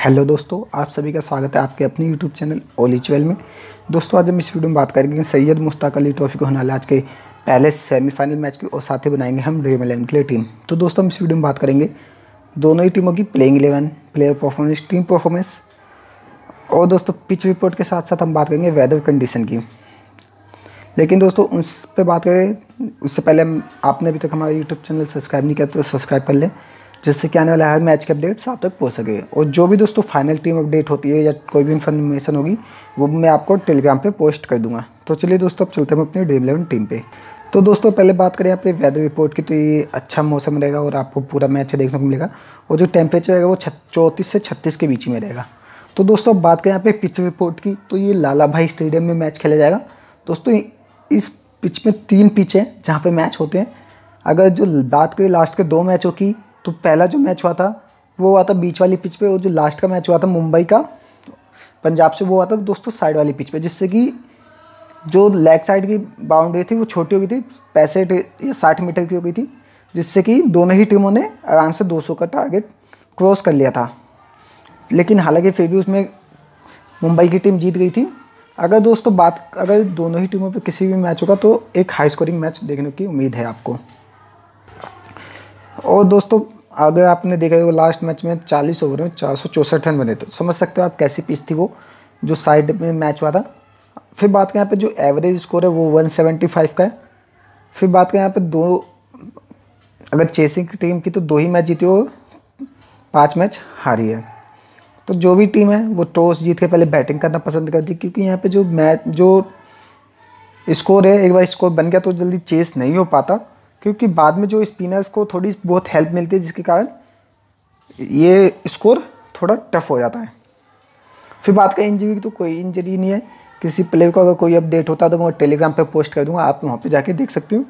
Hello दोस्तों, आप सभी का स्वागत है आपके अपने यूट्यूब चैनल ओली चवेल में। दोस्तों, आज हम इस वीडियो में बात करेंगे सैयद मुश्ताक अली ट्रॉफी को होने आज के पहले सेमीफाइनल मैच की और साथ ही बनाएँगे हम ड्रीम इलेवन के लिए टीम। तो दोस्तों, हम इस वीडियो में बात करेंगे दोनों ही टीमों की playing eleven player performance team performance और दोस्तों पिच रिपोर्ट के साथ साथ हम बात करेंगे वेदर कंडीशन की। लेकिन दोस्तों, उस पर बात करें, उससे पहले आपने अभी तक हमारा यूट्यूब चैनल सब्सक्राइब नहीं किया तो सब्सक्राइब कर लें। जिससे कि आने वाला हर मैच के अपडेट्स आप तक पहुँच सके। और जो भी दोस्तों फाइनल टीम अपडेट होती है या कोई भी इन्फॉर्मेशन होगी, वो मैं आपको टेलीग्राम पे पोस्ट कर दूँगा। तो चलिए दोस्तों, अब चलते हैं अपनी ड्रीम इलेवन टीम पे। तो दोस्तों, पहले बात करें यहाँ पे वेदर रिपोर्ट की तो ये अच्छा मौसम रहेगा और आपको पूरा मैच देखने को मिलेगा। और जो टेम्परेचर रहेगा वो चौंतीस से छत्तीस के बीच में रहेगा। तो दोस्तों, अब बात करें यहाँ पे पिच रिपोर्ट की तो ये लाला भाई स्टेडियम में मैच खेला जाएगा। दोस्तों, इस पिच में तीन पिच हैं जहाँ पे मैच होते हैं। अगर जो बात करें लास्ट के दो मैचों की तो पहला जो मैच हुआ था, वो हुआ था बीच वाली पिच पे और जो लास्ट का मैच हुआ था मुंबई का, पंजाब से वो हुआ था दोस्तों साइड वाली पिच पे, जिससे कि जो लेग साइड की बाउंड्री थी वो छोटी हो गई थी, पैंसठ या साठ मीटर की हो गई थी, जिससे कि दोनों ही टीमों ने आराम से 200 का टारगेट क्रॉस कर लिया था। लेकिन हालाँकि फिर भी उसमें मुंबई की टीम जीत गई थी। अगर दोस्तों बात, अगर दोनों ही टीमों पर किसी भी मैच होगा तो एक हाई स्कोरिंग मैच देखने की उम्मीद है आपको। और दोस्तों अगर आपने देखा वो लास्ट मैच में चालीस ओवर में चार सौ चौंसठ रन बने तो समझ सकते हो आप कैसी पिच थी वो, जो साइड में मैच हुआ था। फिर बात करें यहाँ पे जो एवरेज स्कोर है, वो 175 का है। फिर बात करें यहाँ पे दो, अगर चेसिंग की टीम की तो दो ही मैच जीती हो, पाँच मैच हारी है। तो जो भी टीम है, वो टॉस जीत के पहले बैटिंग करना पसंद करती है, क्योंकि यहाँ पे जो मैच जो स्कोर है, एक बार स्कोर बन गया तो जल्दी चेस नहीं हो पाता। क्योंकि बाद में जो स्पिनर्स को थोड़ी बहुत हेल्प मिलती है, जिसके कारण ये स्कोर थोड़ा टफ हो जाता है। फिर बात करें इंजरी की तो कोई इंजरी नहीं है। किसी प्लेयर को अगर कोई अपडेट होता है तो मैं टेलीग्राम पर पोस्ट कर दूँगा, आप वहाँ पे जाके देख सकते हो।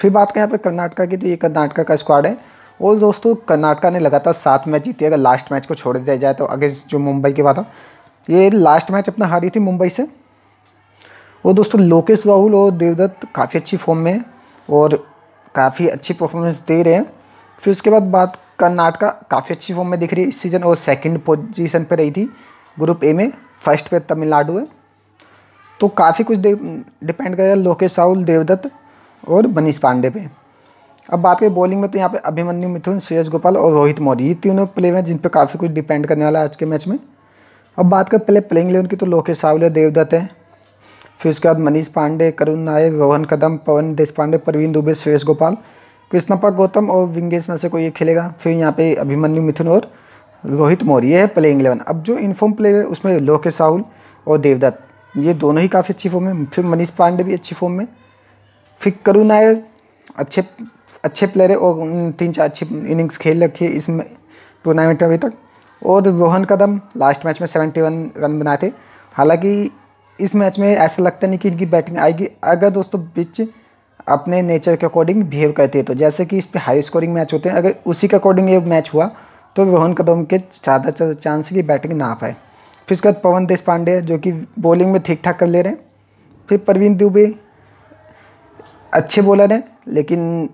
फिर बात करें यहाँ पर कर्नाटका की तो ये कर्नाटका का स्क्वाड है। और दोस्तों, कर्नाटका ने लगातार सात मैच जीती, अगर लास्ट मैच को छोड़ दिया जाए तो अगर जो मुंबई के बाद ये लास्ट मैच अपना हारी थी मुंबई से। और दोस्तों, लोकेश राहुल और देवदत्त काफ़ी अच्छी फॉर्म में है। और काफ़ी अच्छी परफॉर्मेंस दे रहे हैं। फिर उसके बाद बात कर्नाटका काफ़ी अच्छी फॉर्म में दिख रही है। इस सीज़न और सेकंड पोजीशन पे रही थी ग्रुप ए में फ़र्स्ट पे तमिलनाडु है। तो काफ़ी कुछ डिपेंड करेगा लोकेश राहुल, देवदत्त और मनीष पांडे पे। अब बात करें बॉलिंग में तो यहाँ पे अभिमन्यु मिथुन, श्रेयस गोपाल और रोहित मौर्य, ये तीनों प्लेयर हैं जिन पर काफ़ी कुछ डिपेंड करने वाला है आज के मैच में। अब बात करें पहले प्लेइंग इलेवन की तो लोकेश राहुल है देवदत्त है। फिर उसके बाद मनीष पांडे, करुण नायक, रोहन कदम, पवन देश पांडे प्रवीण दुबे सुरेश गोपाल। कृष्णपा गौतम और विंगेश में से कोई खेलेगा। फिर यहाँ पे अभिमन्यु मिथुन और रोहित मौर्य है प्लेइंग इलेवन अब जो इनफॉर्म प्लेयर है, उसमें लोकेश राहुल और देवदत्त। ये दोनों ही काफ़ी अच्छी फॉर्म में फिर मनीष पांडे भी अच्छी फॉर्म में। फिर करुण नायक, अच्छे अच्छे प्लेयर है और तीन चार अच्छी इनिंग्स खेल रखी है इस टूर्नामेंट अभी तक। और रोहन कदम लास्ट मैच में सेवेंटी वन रन बनाए थे। हालाँकि इस मैच में ऐसा लगता नहीं कि इनकी बैटिंग आएगी। अगर दोस्तों पिच अपने नेचर के अकॉर्डिंग बिहेव करती है तो जैसे कि इस पर हाई स्कोरिंग मैच होते हैं, अगर उसी के अकॉर्डिंग ये मैच हुआ तो रोहन कदम के ज़्यादा चांस की बैटिंग ना पाए। फिर उसके बाद पवन देश पांडे जो कि बॉलिंग में ठीक ठाक कर ले रहे हैं। फिर परवीन दुबे, अच्छे बॉलर हैं, लेकिन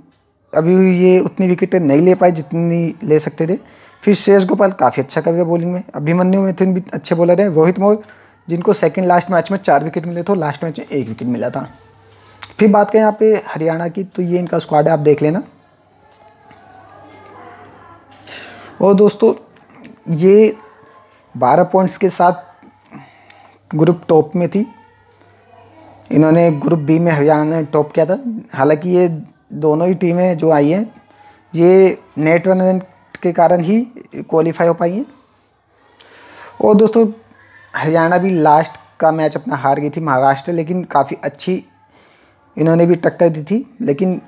अभी ये उतनी विकेटें नहीं ले पाए जितनी ले सकते थे। फिर शेष गोपाल काफ़ी अच्छा कर रहे बॉलिंग में। अभिमन्यु मिथुन भी अच्छे बॉलर हैं। रोहित मोर जिनको सेकेंड लास्ट मैच में चार विकेट मिले थे लास्ट मैच में एक विकेट मिला था। फिर बात करें यहाँ पे हरियाणा की तो ये इनका स्क्वाड है, आप देख लेना। और दोस्तों, ये बारह पॉइंट्स के साथ ग्रुप टॉप में थी। इन्होंने ग्रुप बी में हरियाणा ने टॉप किया था। हालाँकि ये दोनों ही टीमें जो आई हैं। ये नेट रन के कारण ही क्वालिफाई हो पाई हैं। और दोस्तों हरियाणा भी लास्ट का मैच अपना हार गई थी महाराष्ट्र लेकिन काफ़ी अच्छी इन्होंने भी टक्कर दी थी लेकिन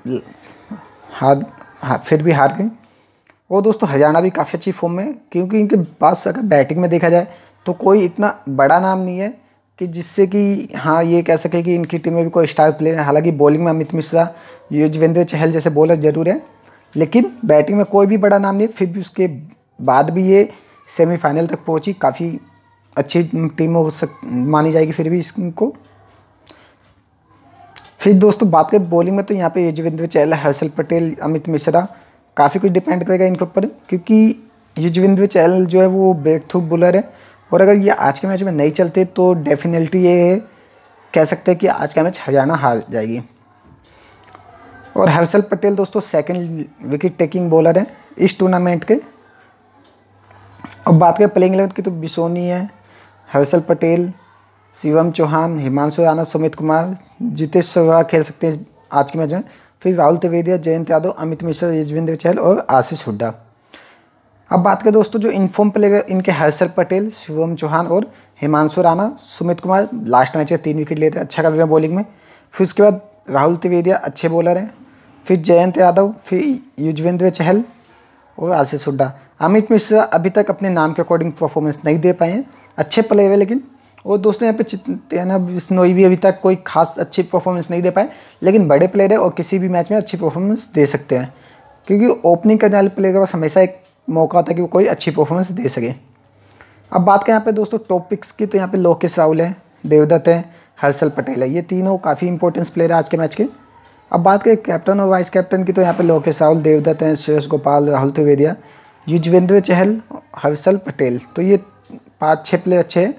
हार हा, फिर भी हार गई। और दोस्तों हरियाणा भी काफ़ी अच्छी फॉर्म में क्योंकि इनके पास अगर बैटिंग में देखा जाए तो कोई इतना बड़ा नाम नहीं है कि जिससे कि हाँ ये कह सके कि इनकी टीम में भी कोई स्टार प्लेयर है। हालाँकि बॉलिंग में अमित मिश्रा युजवेंद्र चहल जैसे बॉलर ज़रूर है लेकिन बैटिंग में कोई भी बड़ा नाम नहीं फिर भी उसके बाद भी ये सेमीफाइनल तक पहुँची काफ़ी अच्छी टीम हो सक, मानी जाएगी फिर भी इसको। फिर दोस्तों, बात करें बॉलिंग में तो यहाँ पे युजवेंद्र चहल, हर्षल पटेल, अमित मिश्रा, काफ़ी कुछ डिपेंड करेगा इनके ऊपर, क्योंकि युजवेंद्र चहल जो है वो बैक थ्रू बुलर है। और अगर ये आज के मैच में नहीं चलते तो डेफिनेटली ये कह सकते हैं कि आज का मैच हरियाणा हार जाएगी। और हर्षल पटेल दोस्तों सेकंड विकेट टेकिंग बॉलर है इस टूर्नामेंट के। अब बात करें प्लेइंग इलेवन की तो बिसोनी है हर्षल पटेल, शिवम चौहान, हिमांशु राणा, सुमित कुमार, जितेश सहवाग खेल सकते हैं आज के मैच में। फिर राहुल त्रिवेदिया, जयंत यादव, अमित मिश्रा, यजवेंद्र चहल और आशीष हुड्डा। अब बात करें दोस्तों, जो इन्फॉर्म प्लेयर इनके हर्षल पटेल, शिवम चौहान और हिमांशु राणा, सुमित कुमार लास्ट मैच में तीन विकेट लेते हैं अच्छा कर रहे हैं बॉलिंग में। फिर उसके बाद राहुल त्रिवेदिया, अच्छे बॉलर हैं। फिर जयंत यादव, फिर युजवेंद्र चहल और आशीष हुड्डा। अमित मिश्रा अभी तक अपने नाम के अकॉर्डिंग परफॉर्मेंस नहीं दे पाए हैं। अच्छे प्लेयर है लेकिन, और दोस्तों यहाँ पे चितना बिश्नोई भी अभी तक कोई खास अच्छी परफॉर्मेंस नहीं दे पाए, लेकिन बड़े प्लेयर है और किसी भी मैच में अच्छी परफॉर्मेंस दे सकते हैं। क्योंकि ओपनिंग करने वाले प्लेयर के पास हमेशा एक मौका होता है कि वो कोई अच्छी परफॉर्मेंस दे सके। अब बात करें यहाँ पे दोस्तों टॉप पिक्स की तो यहाँ पे लोकेश राहुल है, देवदत्त है, हर्षल पटेल है, ये तीनों काफ़ी इंपॉर्टेंस प्लेयर है आज के मैच के। अब बात करें कैप्टन और वाइस कैप्टन की तो यहाँ पे लोकेश राहुल, देवदत्त हैं सुरेश गोपाल, राहुल त्रिवेदिया, युजवेंद्र चहल, हर्षल पटेल। तो ये पाँच छः प्लेयर अच्छे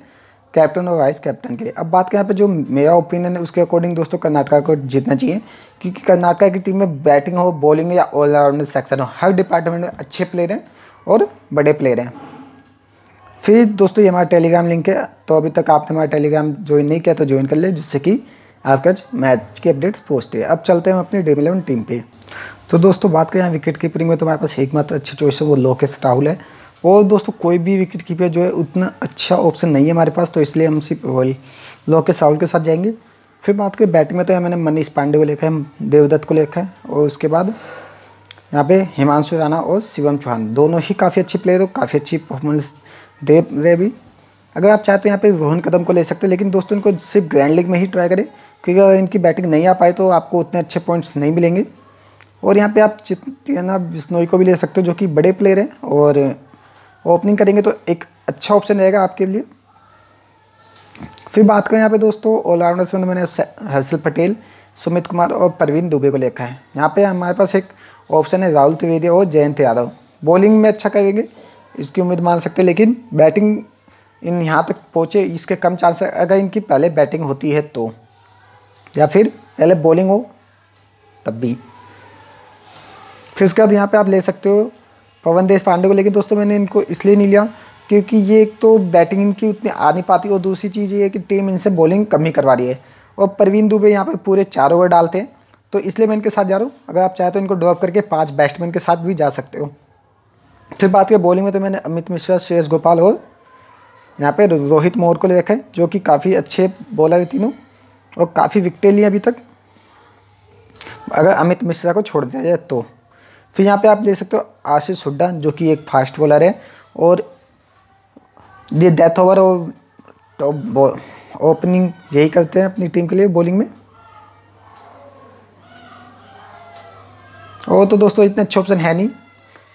कैप्टन और वाइस कैप्टन के अब बात करें यहाँ पे जो मेरा ओपिनियन है, उसके अकॉर्डिंग दोस्तों कर्नाटका को जीतना चाहिए, क्योंकि कर्नाटका की टीम में बैटिंग हो बॉलिंग या ऑलराउंडर सेक्शन हो, हर डिपार्टमेंट में अच्छे प्लेयर हैं और बड़े प्लेयर हैं। फिर दोस्तों ये हमारा टेलीग्राम लिंक है तो अभी तक आपने हमारा टेलीग्राम ज्वाइन नहीं किया तो ज्वाइन कर ले, जिससे कि आपका मैच की अपडेट्स पहुँचते हैं। अब चलते हैं हम अपनी ड्रीम इलेवन टीम पे। तो दोस्तों बात करें यहाँ विकेट कीपिंग में तो हमारे पास एकमात्र अच्छी चॉइस है, वो लोकेश राहुल है। और दोस्तों, कोई भी विकेट कीपर जो है, उतना अच्छा ऑप्शन नहीं है हमारे पास तो इसलिए हम सिर्फ़ वही लोकेश राहुल के साथ जाएँगे। फिर बात करें बैटिंग में तो मैंने मनीष पांडे को लिखा है, देवदत्त को लिखा है, और उसके बाद यहाँ पे हिमांशु राणा और शिवम चौहान। दोनों ही काफ़ी अच्छी प्लेयर हो काफ़ी अच्छी परफॉर्मेंस दे रहे भी अगर आप चाहते तो यहाँ पे रोहन कदम को ले सकते हैं, लेकिन दोस्तों, इनको सिर्फ़ ग्रैंड लीग में ही ट्राई करें, क्योंकि अगर इनकी बैटिंग नहीं आ पाए तो आपको उतने अच्छे पॉइंट्स नहीं मिलेंगे। और यहाँ पे आप चितना बिश्नोई को भी ले सकते हो, जो कि बड़े प्लेयर हैं, और ओपनिंग करेंगे तो एक अच्छा ऑप्शन रहेगा आपके लिए। फिर बात करें यहाँ पे दोस्तों ऑलराउंडर्स में मैंने हर्षल पटेल, सुमित कुमार और परवीन दुबे को लिखा है। यहाँ पे हमारे पास एक ऑप्शन है राहुल त्रिवेदी और जयंत यादव। बॉलिंग में अच्छा करेंगे, इसकी उम्मीद मान सकते हैं, लेकिन बैटिंग इन यहाँ तक पहुँचे, इसके कम चांस अगर इनकी पहले बैटिंग होती है तो। या फिर पहले बॉलिंग हो, तब भी। फिर उसके बाद यहाँ पे आप ले सकते हो पवन देश पांडे को, लेकिन दोस्तों मैंने इनको इसलिए नहीं लिया क्योंकि ये एक तो बैटिंग इनकी उतनी आ नहीं पाती और दूसरी चीज़ ये है कि टीम इनसे बॉलिंग कम ही करवा रही है। और परवीन दुबे यहाँ पे पूरे चार ओवर डालते हैं। तो इसलिए मैं इनके साथ जा रहा हूँ। अगर आप चाहें तो इनको ड्रॉप करके पाँच बैट्समैन के साथ भी जा सकते हो। फिर बात करें बॉलिंग में तो मैंने अमित मिश्रा, श्रेयस गोपाल और यहाँ पे रोहित मोहर को ले रखा है, जो कि काफ़ी अच्छे बॉलर है तीनों और काफ़ी विकटें ली अभी तक। अगर अमित मिश्रा को छोड़ दिया जाए तो। फिर यहाँ पे आप ले सकते हो आशीष हुड्डा, जो कि एक फास्ट बॉलर है, और ये डेथ ओवर और टॉप ओपनिंग यही करते हैं अपनी टीम के लिए बॉलिंग में। और तो दोस्तों, इतने अच्छे ऑप्शन है नहीं।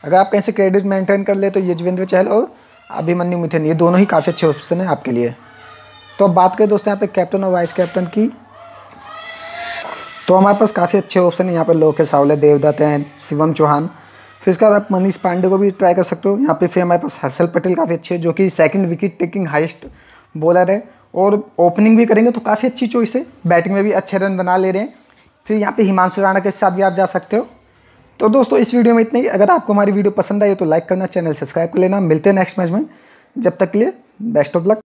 अगर आप कहीं से क्रेडिट मेंटेन कर ले तो यजवेंद्र चहल और अभिमन्यु मिथुन, ये दोनों ही काफ़ी अच्छे ऑप्शन हैं आपके लिए। तो अब बात करें दोस्तों यहाँ पे कैप्टन और वाइस कैप्टन की। तो हमारे पास काफ़ी अच्छे ऑप्शन है। यहाँ पर लोकेश सावले, देवदत्त हैं, शिवम चौहान। फिर इसके बाद आप मनीष पांडे को भी ट्राई कर सकते हो। यहाँ पे फिर हमारे पास हर्षल पटेल काफ़ी अच्छे हैं, जो कि second wicket taking highest bowler है। और ओपनिंग भी करेंगे तो काफ़ी अच्छी चॉइस है। बैटिंग में भी अच्छे रन बना ले रहे हैं। फिर यहाँ पे हिमांशु राणा के साथ भी आप जा सकते हो। तो दोस्तों, इस वीडियो में इतना ही। अगर आपको हमारी वीडियो पसंद आई तो लाइक करना, चैनल सब्सक्राइब कर लेना। मिलते हैं नेक्स्ट मैच में। जब तक के लिए बेस्ट ऑफ़ लक